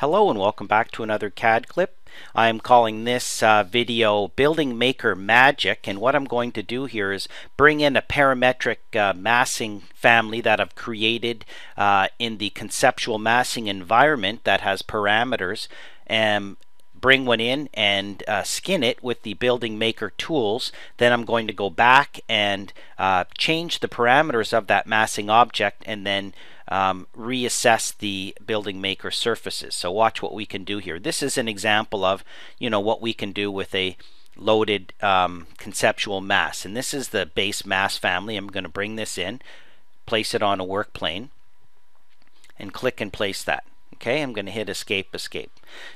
Hello and welcome back to another CAD clip. I'm calling this uh, video Building Maker Magic and what I'm going to do here is bring in a parametric uh, massing family that I've created uh, in the conceptual massing environment that has parameters and bring one in and uh, skin it with the building maker tools then I'm going to go back and uh, change the parameters of that massing object and then um, reassess the building maker surfaces. So watch what we can do here. This is an example of you know what we can do with a loaded um, conceptual mass. And this is the base mass family. I'm going to bring this in place it on a work plane and click and place that. Okay? I'm going to hit escape escape.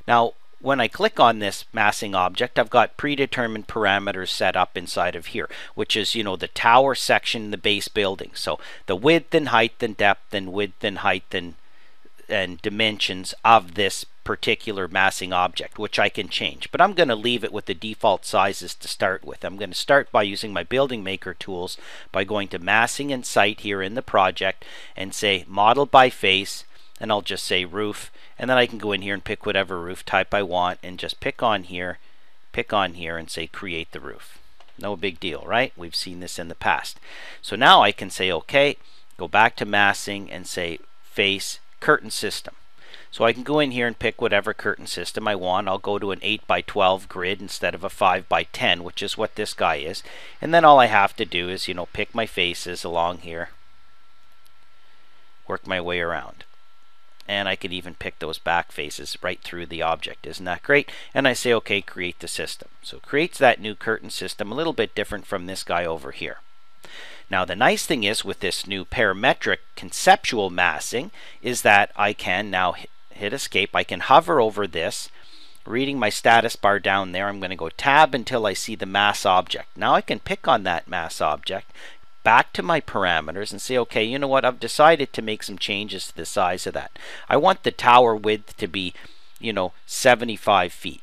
Now when I click on this massing object, I've got predetermined parameters set up inside of here, which is, you know, the tower section, the base building. So the width and height and depth and width and height and, and dimensions of this particular massing object, which I can change. But I'm going to leave it with the default sizes to start with. I'm going to start by using my Building Maker tools by going to Massing and Site here in the project and say Model by Face, and I'll just say Roof and then I can go in here and pick whatever roof type I want and just pick on here, pick on here and say create the roof. No big deal, right? We've seen this in the past. So now I can say okay, go back to massing and say face curtain system. So I can go in here and pick whatever curtain system I want. I'll go to an 8 by 12 grid instead of a 5 by 10, which is what this guy is. And then all I have to do is, you know, pick my faces along here, work my way around and I could even pick those back faces right through the object. Isn't that great? And I say, okay, create the system. So creates that new curtain system, a little bit different from this guy over here. Now the nice thing is with this new parametric conceptual massing is that I can now hit escape. I can hover over this, reading my status bar down there. I'm going to go tab until I see the mass object. Now I can pick on that mass object, back to my parameters and say, okay, you know what, I've decided to make some changes to the size of that. I want the tower width to be, you know, 75 feet.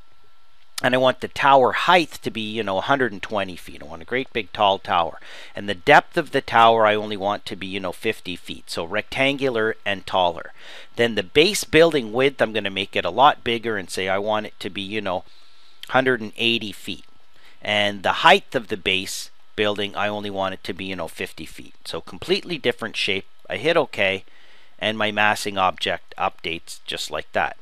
And I want the tower height to be, you know, 120 feet. I want a great big tall tower. And the depth of the tower I only want to be, you know, 50 feet. So rectangular and taller. Then the base building width, I'm going to make it a lot bigger and say I want it to be, you know, 180 feet. And the height of the base building, I only want it to be, you know, 50 feet. So completely different shape. I hit OK, and my massing object updates just like that.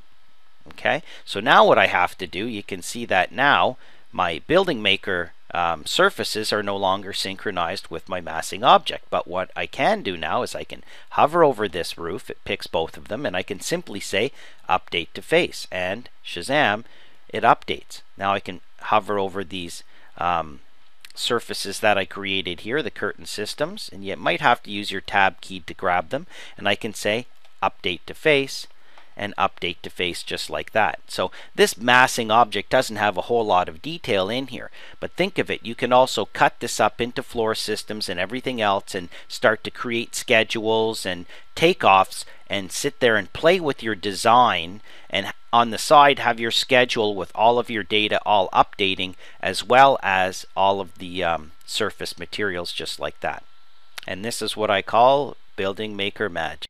Okay, so now what I have to do, you can see that now my building maker um, surfaces are no longer synchronized with my massing object. But what I can do now is I can hover over this roof, it picks both of them, and I can simply say update to face, and Shazam, it updates. Now I can hover over these um, surfaces that I created here, the curtain systems, and you might have to use your tab key to grab them. And I can say update to face and update to face just like that. So this massing object doesn't have a whole lot of detail in here, but think of it, you can also cut this up into floor systems and everything else and start to create schedules and takeoffs and sit there and play with your design and on the side have your schedule with all of your data all updating as well as all of the um, surface materials just like that. And this is what I call Building Maker Magic.